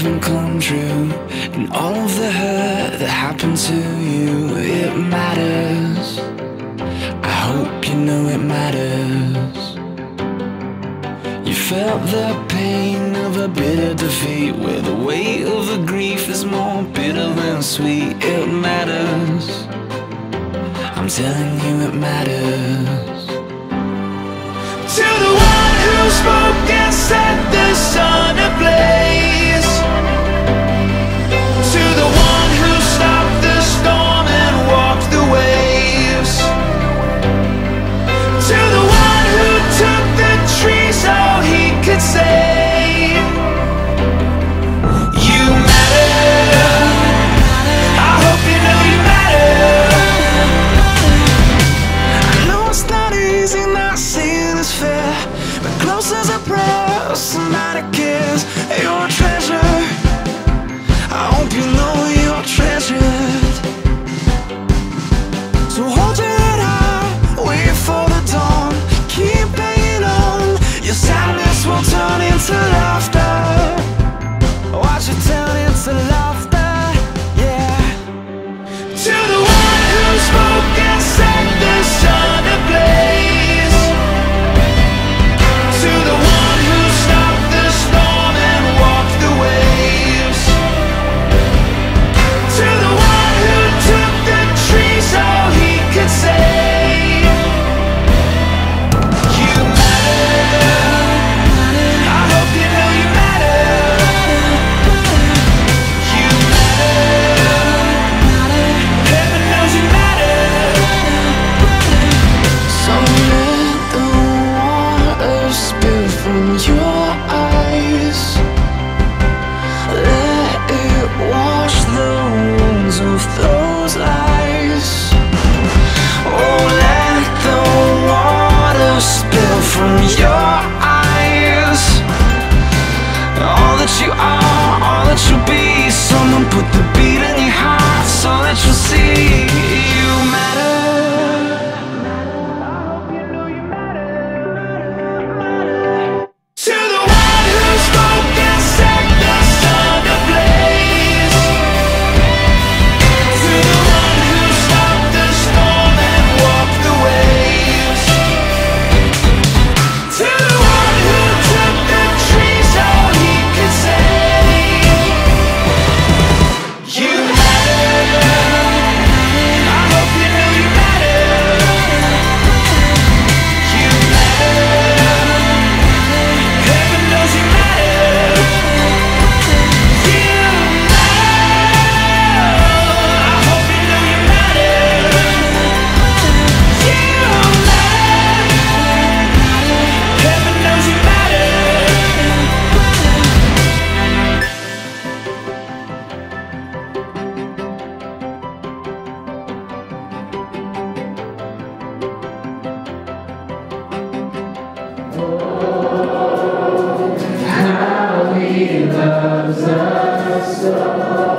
haven't come true. And all of the hurt that happened to you, it matters. I hope you know it matters. You felt the pain of a bitter defeat, where the weight of the grief is more bitter than sweet. It matters. I'm telling you, it matters. To the not seeing is fair. But close as a prayer, somebody cares. From your eyes. Let it wash the wounds of those eyes. Oh, let the water spill from your eyes. All that you are, all that you'll be. Someone put the beat in your heart so that you'll see How